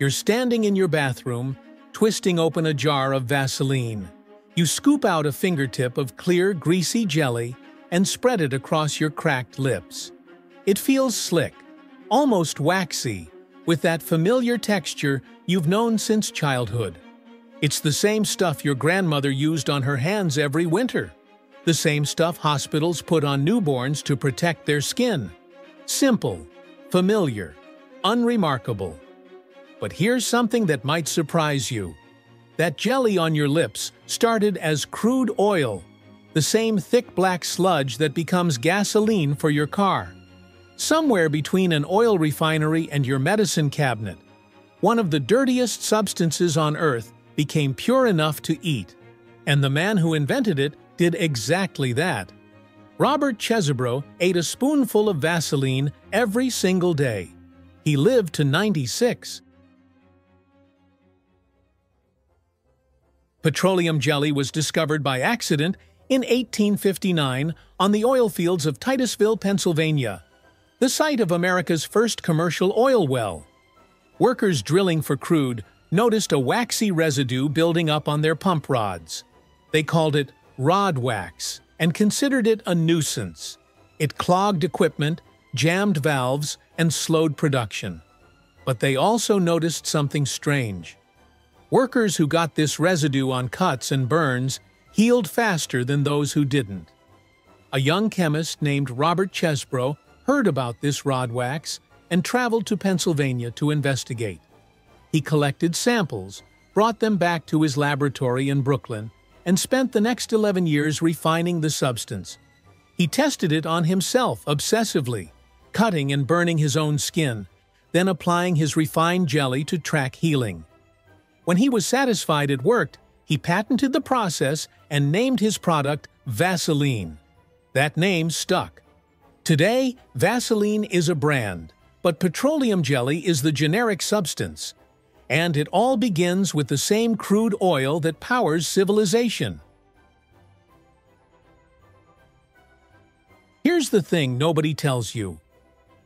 You're standing in your bathroom, twisting open a jar of Vaseline. You scoop out a fingertip of clear, greasy jelly and spread it across your cracked lips. It feels slick, almost waxy, with that familiar texture you've known since childhood. It's the same stuff your grandmother used on her hands every winter. The same stuff hospitals put on newborns to protect their skin. Simple, familiar, unremarkable. But here's something that might surprise you. That jelly on your lips started as crude oil, the same thick black sludge that becomes gasoline for your car. Somewhere between an oil refinery and your medicine cabinet, one of the dirtiest substances on Earth became pure enough to eat. And the man who invented it did exactly that. Robert Chesebrough ate a spoonful of Vaseline every single day. He lived to 96. Petroleum jelly was discovered by accident in 1859 on the oil fields of Titusville, Pennsylvania, the site of America's first commercial oil well. Workers drilling for crude noticed a waxy residue building up on their pump rods. They called it rod wax and considered it a nuisance. It clogged equipment, jammed valves, and slowed production. But they also noticed something strange. Workers who got this residue on cuts and burns healed faster than those who didn't. A young chemist named Robert Chesebrough heard about this rod wax and traveled to Pennsylvania to investigate. He collected samples, brought them back to his laboratory in Brooklyn, and spent the next 11 years refining the substance. He tested it on himself obsessively, cutting and burning his own skin, then applying his refined jelly to track healing. When he was satisfied it worked, he patented the process and named his product Vaseline. That name stuck. Today, Vaseline is a brand, but petroleum jelly is the generic substance. And it all begins with the same crude oil that powers civilization. Here's the thing nobody tells you.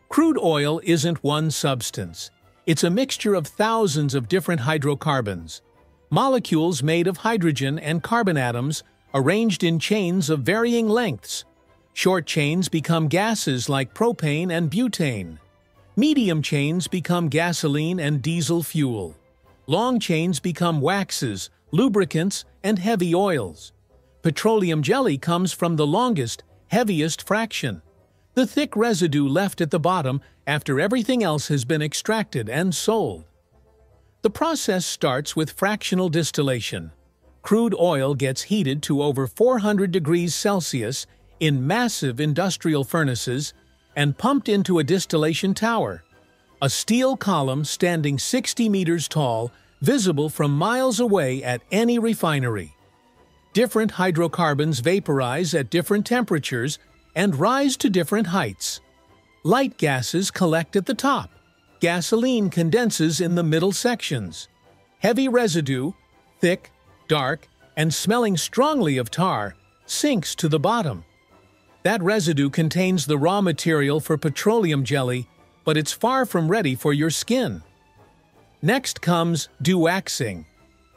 Crude oil isn't one substance. It's a mixture of thousands of different hydrocarbons, molecules made of hydrogen and carbon atoms arranged in chains of varying lengths. Short chains become gases like propane and butane. Medium chains become gasoline and diesel fuel. Long chains become waxes, lubricants, and heavy oils. Petroleum jelly comes from the longest, heaviest fraction the thick residue left at the bottom after everything else has been extracted and sold. The process starts with fractional distillation. Crude oil gets heated to over 400 degrees Celsius in massive industrial furnaces and pumped into a distillation tower, a steel column standing 60 meters tall, visible from miles away at any refinery. Different hydrocarbons vaporize at different temperatures and rise to different heights. Light gases collect at the top. Gasoline condenses in the middle sections. Heavy residue, thick, dark, and smelling strongly of tar, sinks to the bottom. That residue contains the raw material for petroleum jelly, but it's far from ready for your skin. Next comes dewaxing.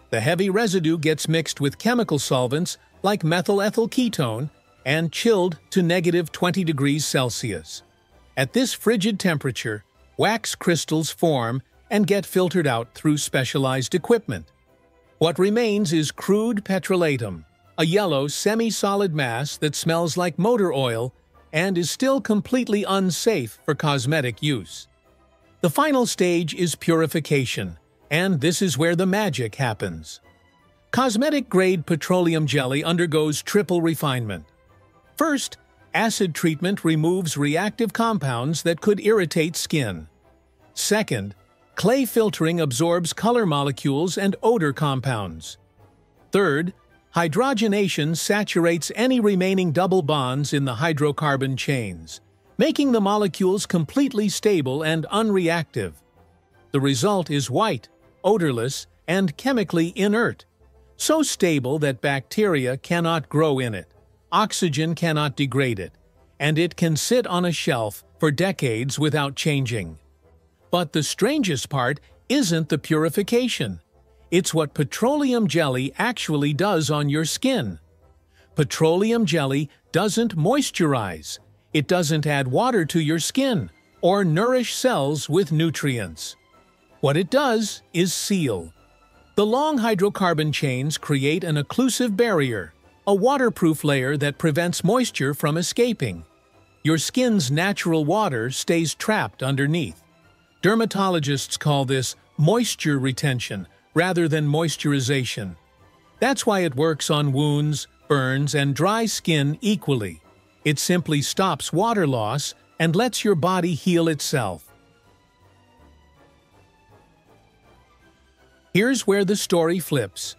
The heavy residue gets mixed with chemical solvents like methyl ethyl ketone and chilled to negative 20 degrees Celsius. At this frigid temperature, wax crystals form and get filtered out through specialized equipment. What remains is crude petrolatum, a yellow semi-solid mass that smells like motor oil and is still completely unsafe for cosmetic use. The final stage is purification, and this is where the magic happens. Cosmetic-grade petroleum jelly undergoes triple refinement. First, acid treatment removes reactive compounds that could irritate skin. Second, clay filtering absorbs color molecules and odor compounds. Third, hydrogenation saturates any remaining double bonds in the hydrocarbon chains, making the molecules completely stable and unreactive. The result is white, odorless, and chemically inert, so stable that bacteria cannot grow in it oxygen cannot degrade it, and it can sit on a shelf for decades without changing. But the strangest part isn't the purification. It's what petroleum jelly actually does on your skin. Petroleum jelly doesn't moisturize. It doesn't add water to your skin or nourish cells with nutrients. What it does is seal. The long hydrocarbon chains create an occlusive barrier, a waterproof layer that prevents moisture from escaping. Your skin's natural water stays trapped underneath. Dermatologists call this moisture retention rather than moisturization. That's why it works on wounds, burns, and dry skin equally. It simply stops water loss and lets your body heal itself. Here's where the story flips.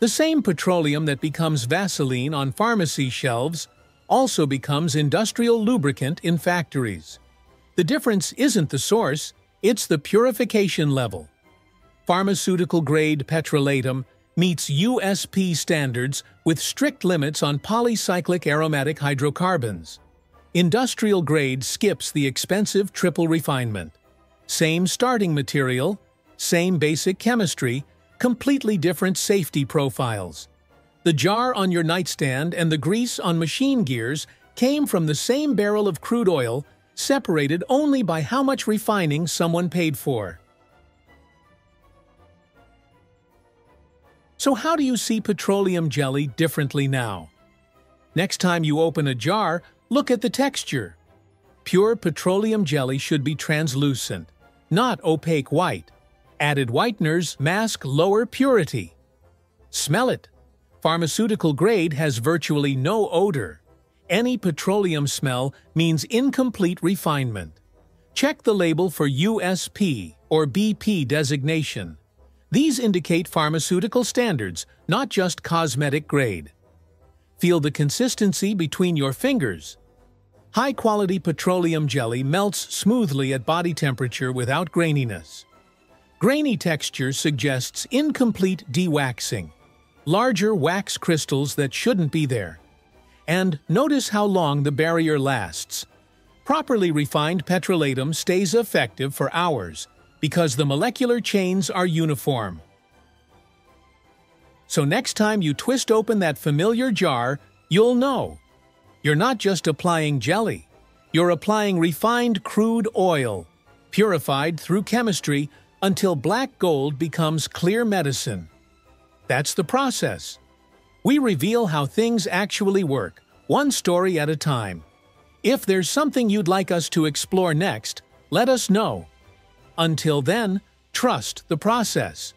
The same petroleum that becomes Vaseline on pharmacy shelves also becomes industrial lubricant in factories. The difference isn't the source, it's the purification level. Pharmaceutical-grade petrolatum meets USP standards with strict limits on polycyclic aromatic hydrocarbons. Industrial-grade skips the expensive triple refinement. Same starting material, same basic chemistry, completely different safety profiles. The jar on your nightstand and the grease on machine gears came from the same barrel of crude oil, separated only by how much refining someone paid for. So how do you see petroleum jelly differently now? Next time you open a jar, look at the texture. Pure petroleum jelly should be translucent, not opaque white. Added whiteners mask lower purity. Smell it. Pharmaceutical grade has virtually no odor. Any petroleum smell means incomplete refinement. Check the label for USP or BP designation. These indicate pharmaceutical standards, not just cosmetic grade. Feel the consistency between your fingers. High-quality petroleum jelly melts smoothly at body temperature without graininess. Grainy texture suggests incomplete dewaxing, larger wax crystals that shouldn't be there. And notice how long the barrier lasts. Properly refined petrolatum stays effective for hours because the molecular chains are uniform. So next time you twist open that familiar jar, you'll know. You're not just applying jelly. You're applying refined crude oil, purified through chemistry until black gold becomes clear medicine. That's the process. We reveal how things actually work, one story at a time. If there's something you'd like us to explore next, let us know. Until then, trust the process.